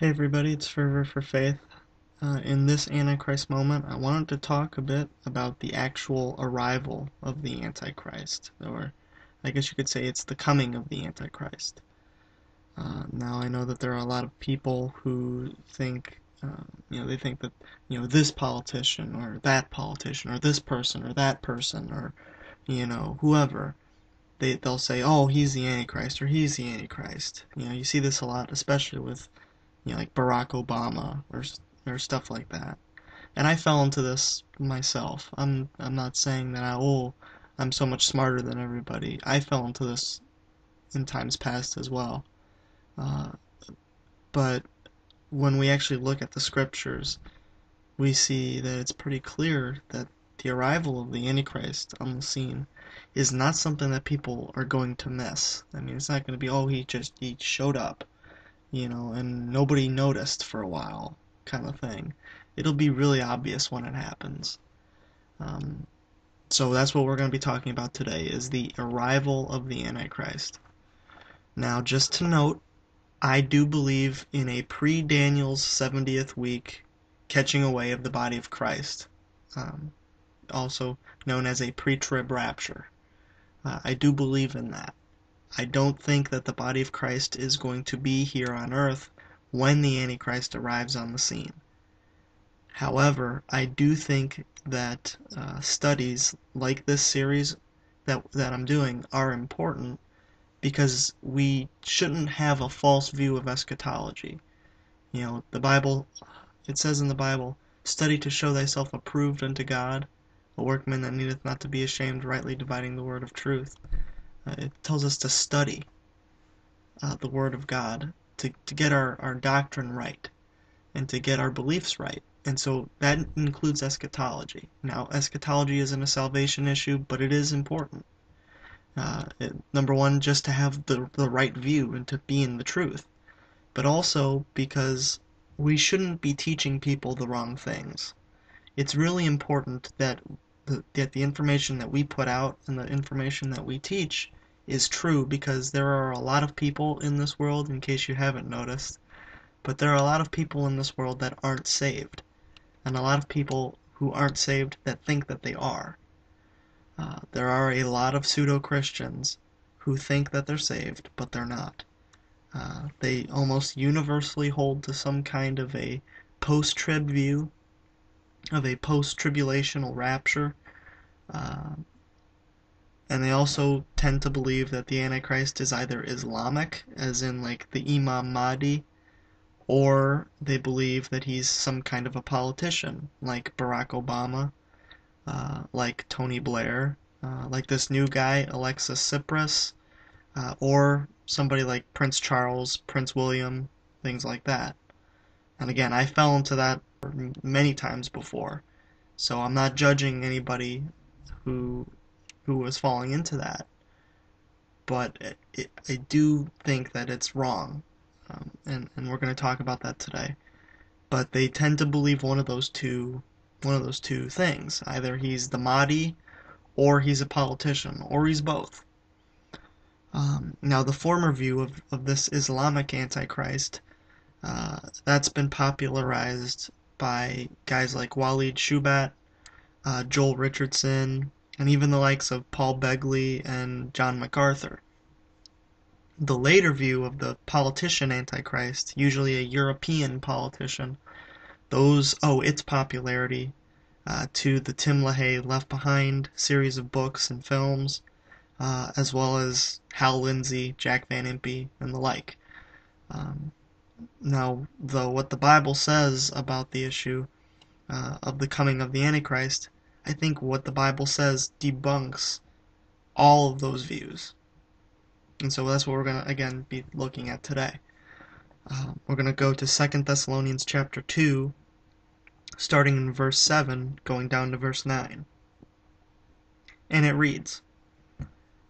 Hey everybody, it's Fervor for Faith. Uh, in this Antichrist moment, I wanted to talk a bit about the actual arrival of the Antichrist, or I guess you could say it's the coming of the Antichrist. Uh, now I know that there are a lot of people who think, uh, you know, they think that, you know, this politician or that politician or this person or that person or, you know, whoever, they they'll say, oh, he's the Antichrist or he's the Antichrist. You know, you see this a lot, especially with you know, like Barack Obama or or stuff like that. And I fell into this myself. I'm I'm not saying that I oh I'm so much smarter than everybody. I fell into this in times past as well. Uh, but when we actually look at the scriptures, we see that it's pretty clear that the arrival of the Antichrist on the scene is not something that people are going to miss. I mean, it's not going to be, oh, he just he showed up you know, and nobody noticed for a while, kind of thing. It'll be really obvious when it happens. Um, so that's what we're going to be talking about today is the arrival of the Antichrist. Now, just to note, I do believe in a pre-Daniel's 70th week catching away of the body of Christ, um, also known as a pre-trib rapture. Uh, I do believe in that. I don't think that the body of Christ is going to be here on earth when the Antichrist arrives on the scene. However, I do think that uh, studies like this series that, that I'm doing are important because we shouldn't have a false view of eschatology. You know, the Bible, it says in the Bible, study to show thyself approved unto God, a workman that needeth not to be ashamed, rightly dividing the word of truth. It tells us to study uh, the Word of God to, to get our, our doctrine right and to get our beliefs right. And so that includes eschatology. Now, eschatology isn't a salvation issue, but it is important. Uh, it, number one, just to have the, the right view and to be in the truth. But also because we shouldn't be teaching people the wrong things. It's really important that the, that the information that we put out and the information that we teach is true because there are a lot of people in this world, in case you haven't noticed, but there are a lot of people in this world that aren't saved, and a lot of people who aren't saved that think that they are. Uh, there are a lot of pseudo Christians who think that they're saved, but they're not. Uh, they almost universally hold to some kind of a post trib view, of a post tribulational rapture. Uh, and they also tend to believe that the Antichrist is either Islamic, as in like the Imam Mahdi, or they believe that he's some kind of a politician, like Barack Obama, uh, like Tony Blair, uh, like this new guy, Alexis Tsipras, uh, or somebody like Prince Charles, Prince William, things like that. And again, I fell into that many times before, so I'm not judging anybody who who was falling into that. But it, it, I do think that it's wrong, um, and and we're going to talk about that today. But they tend to believe one of those two, one of those two things. Either he's the Mahdi, or he's a politician, or he's both. Um, now, the former view of, of this Islamic Antichrist, uh, that's been popularized by guys like Walid Shoebat, uh, Joel Richardson, and even the likes of Paul Begley and John MacArthur. The later view of the politician Antichrist, usually a European politician, those oh its popularity uh, to the Tim LaHaye Left Behind series of books and films, uh, as well as Hal Lindsey, Jack Van Impe, and the like. Um, now, though, what the Bible says about the issue uh, of the coming of the Antichrist I think what the Bible says debunks all of those views. And so that's what we're going to, again, be looking at today. Uh, we're going to go to Second Thessalonians chapter 2, starting in verse 7, going down to verse 9. And it reads,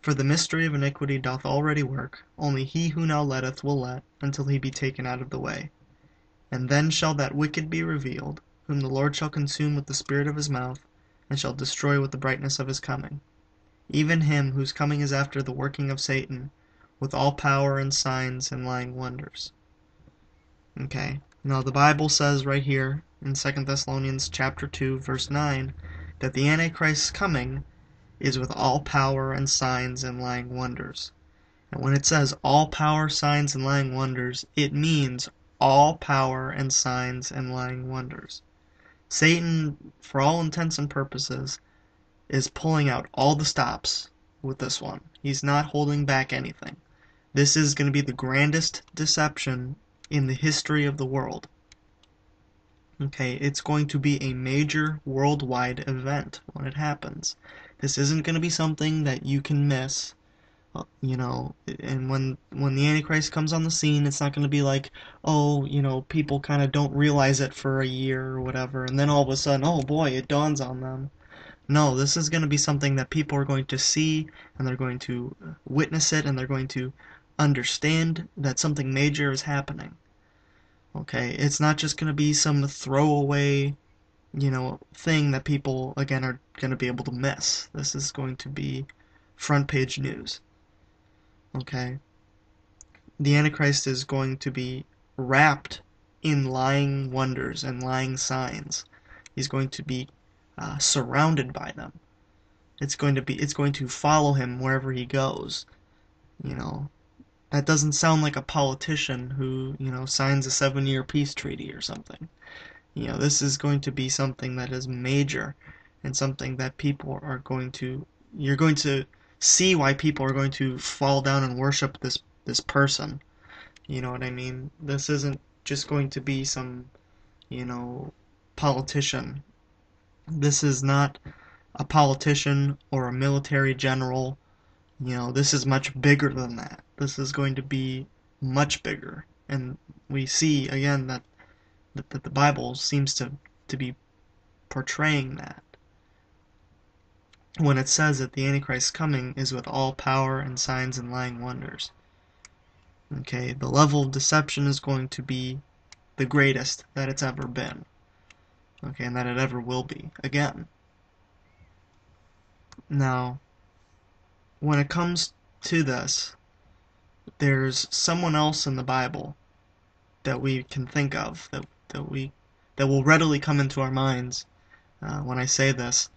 For the mystery of iniquity doth already work, only he who now letteth will let, until he be taken out of the way. And then shall that wicked be revealed, whom the Lord shall consume with the spirit of his mouth, and shall destroy with the brightness of his coming. Even him whose coming is after the working of Satan, with all power and signs and lying wonders. Okay. Now the Bible says right here in 2 Thessalonians chapter 2 verse 9 that the Antichrist's coming is with all power and signs and lying wonders. And when it says all power, signs, and lying wonders, it means all power and signs and lying wonders. Satan, for all intents and purposes, is pulling out all the stops with this one. He's not holding back anything. This is going to be the grandest deception in the history of the world. Okay, it's going to be a major worldwide event when it happens. This isn't going to be something that you can miss. Uh, you know, and when when the Antichrist comes on the scene, it's not going to be like, oh, you know, people kind of don't realize it for a year or whatever, and then all of a sudden, oh boy, it dawns on them. No, this is going to be something that people are going to see, and they're going to witness it, and they're going to understand that something major is happening. Okay, it's not just going to be some throwaway, you know, thing that people, again, are going to be able to miss. This is going to be front page news. Okay? The Antichrist is going to be wrapped in lying wonders and lying signs. He's going to be uh, surrounded by them. It's going to be it's going to follow him wherever he goes. You know, that doesn't sound like a politician who, you know, signs a seven year peace treaty or something. You know, this is going to be something that is major and something that people are going to you're going to see why people are going to fall down and worship this this person. You know what I mean? This isn't just going to be some, you know, politician. This is not a politician or a military general you know, this is much bigger than that. This is going to be much bigger. And we see, again, that, that, that the Bible seems to, to be portraying that. When it says that the Antichrist's coming is with all power and signs and lying wonders. Okay, the level of deception is going to be the greatest that it's ever been. Okay, and that it ever will be again. Now, when it comes to this, there's someone else in the Bible that we can think of that that we that will readily come into our minds uh, when I say this.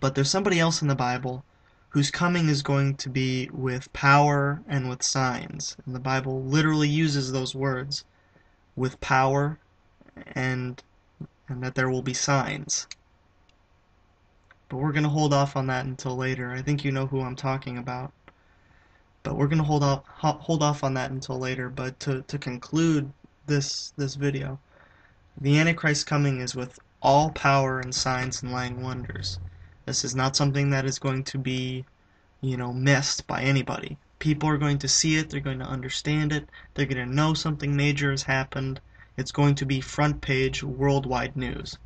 But there's somebody else in the Bible whose coming is going to be with power and with signs. And the Bible literally uses those words with power and and that there will be signs. But we're going to hold off on that until later. I think you know who I'm talking about. But we're going to hold off hold off on that until later. But to, to conclude this this video, the Antichrist coming is with all power and signs and lying wonders. This is not something that is going to be, you know, missed by anybody. People are going to see it, they're going to understand it, they're going to know something major has happened. It's going to be front page worldwide news.